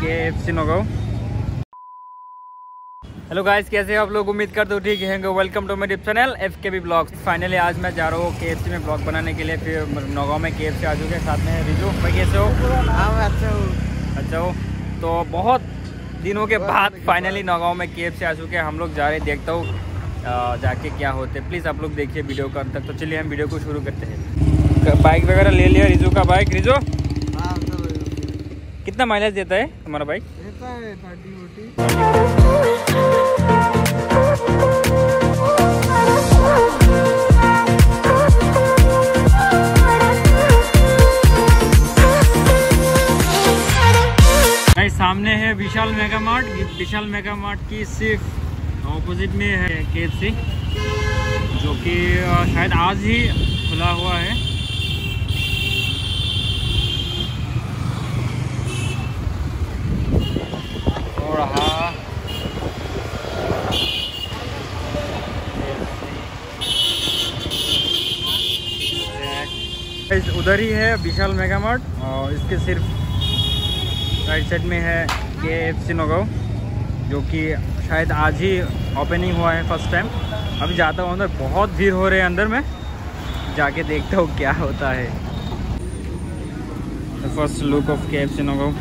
K F C Nagaon hello guys कैसे हो आप लोग? उम्मीद करते हो ठीक है वेलकम टू मेरे channel F K B blog finally आज मैं जा रहा हूँ के एफ़ सी में ब्लॉग बनाने के लिए। फिर नौगांव में के एफ़ सी आ चुके हैं साथ में। रिजू भाई कैसे हो? अच्छा हो। अच्छा हो। तो बहुत दिनों के बाद फाइनली नगाँव में के एफ़ सी आ चुके हैं। हम लोग जा रहे हैं देखता हूँ जाके क्या होते। हैं प्लीज़ आप लोग देखिए वीडियो का अंत तक। तो चलिए हम वीडियो को शुरू करते हैं। बाइक वगैरह ले लिया रिजू का बाइक रिजू हाँ कितना माइलेज देता है तुम्हारा बाइक है भाई सामने है Vishal mega mart. Vishal mega mart की सिर्फ़ ऑपोजिट में है के जो कि शायद आज ही खुला हुआ है और हाँ Guys, उधर ही है, विशाल मेगा मार्ट और इसके सिर्फ़ राइट साइड में है के एफ़ सी जो कि शायद आज ही ओपनिंग हुआ है फ़र्स्ट टाइम अभी जाता हूँ अंदर, बहुत भीड़ हो रहे हैं अंदर में। जाके देखता हूँ क्या होता है। First look of K F C Nagaon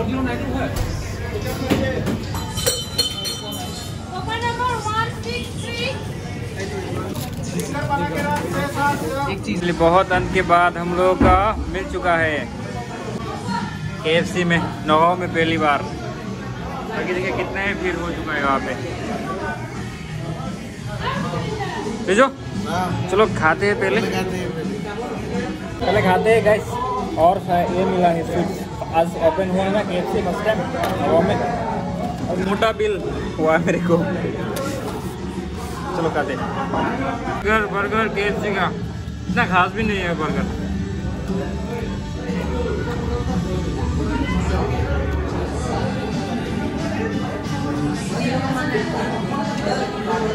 three. इसलिए बहुत अंत के बाद हम लोगों का मिल चुका है। के एफ़ सी में नगाँव में पहली बार। बाकी देखिए कितना ही भीड़ हो चुका है वहाँ पे। भेजो। चलो खाते हैं पहले। पहले। खाते हैं गैस और ये मिला है स्वीट्स। आज ओपन हुआ है ना के एफ़ फ़र्स्ट टाइम नगाँव में मोटा बिल हुआ है मेरे को। चलो खाते बर्गर बर्गर के एफ़ का। इतना खास भी नहीं है बर्गर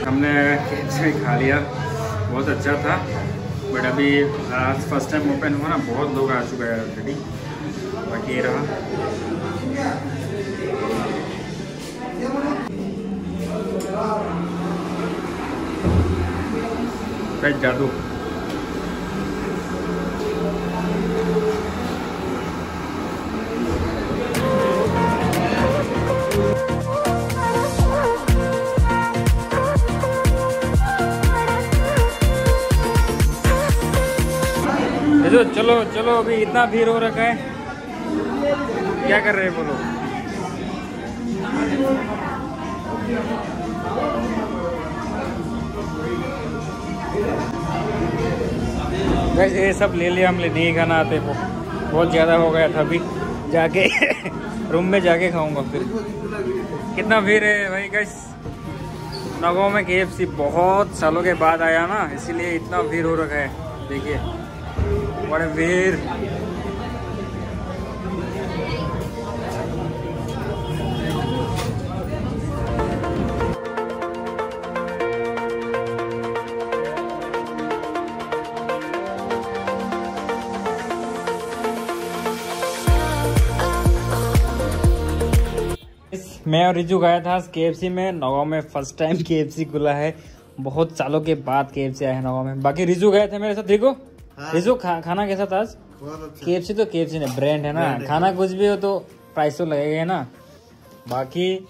हमने से खा लिया। बहुत अच्छा था। बट अभी फ़र्स्ट टाइम ओपन हुआ ना, बहुत लोग आ चुके हैं ऑलरेडी बाकी रहा जादू चलो चलो अभी इतना भीड़ हो रखा है। क्या कर रहे हैं बोलो ये सब ले लिया हमने, नहीं खाना आते वो। बहुत ज़्यादा हो गया था अभी। जाके, रूम में जाके खाऊँगा फिर। कितना भीड़ है भाई गैस नगाँव में केएफसी बहुत सालों के बाद आया ना, इसीलिए इतना भीड़ हो रखा है। देखिए, बड़े भीड़। मैं और रिजू गया था के में। नगाँव में first time K F C खुला है। बहुत सालों के बाद केएफसी आया है नगाँव में। बाकी रिजू गए थे मेरे साथ। देखो हाँ। रिजू खा, खाना कैसा था आज? बहुत अच्छा। के तो के ने। ब्रांड है ना। खाना कुछ भी हो तो प्राइस तो लगेगा ही ना। बाकी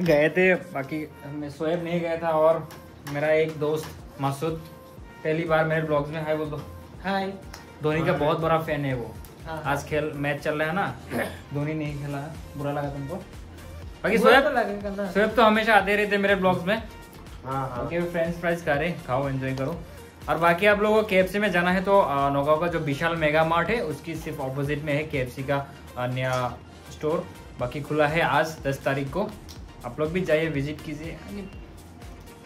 गए थे। बाकी मैं सोएब नहीं गया था और मेरा एक दोस्त मासूद पहली बार मेरे ब्लॉग्स में। है वो दो हाय धोनी का बहुत बड़ा फ़ैन है वो। आज खेल मैच चल रहा है ना। धोनी नहीं खेला। बुरा लगा तुमको? बाकी सोएब सोएब तो हमेशा आते रहते मेरे ब्लॉग्स में। हाँ हाँ। okay, फ्रेंड्स फ्राइज खा रहे खाओ एंजॉय करो। और बाकी आप लोगों को के में जाना है तो नौगांव का जो विशाल मेगा मार्ट है उसकी सिर्फ़ ऑपोजिट में है के का नया स्टोर बाकी खुला है आज दस तारीख को। आप लोग भी जाइए विज़िट कीजिए।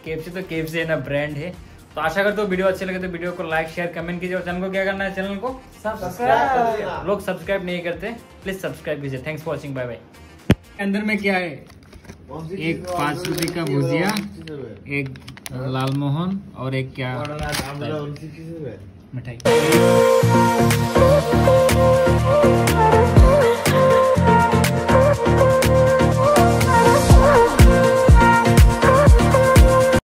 के तो के है ना ब्रांड है। तो आशा करते हो वीडियो अच्छे लगे तो वीडियो को लाइक शेयर कमेंट कीजिए। और चैनल को क्या करना है चैनल को? सब्सक्राइब लोग सब्सक्राइब नहीं करते प्लीज़ सब्सक्राइब कीजिए। Thanks for watching bye bye इसके अंदर में क्या है? एक पाँच रुपये का भुजिया एक लाल मोहन और एक क्या? मिठाई।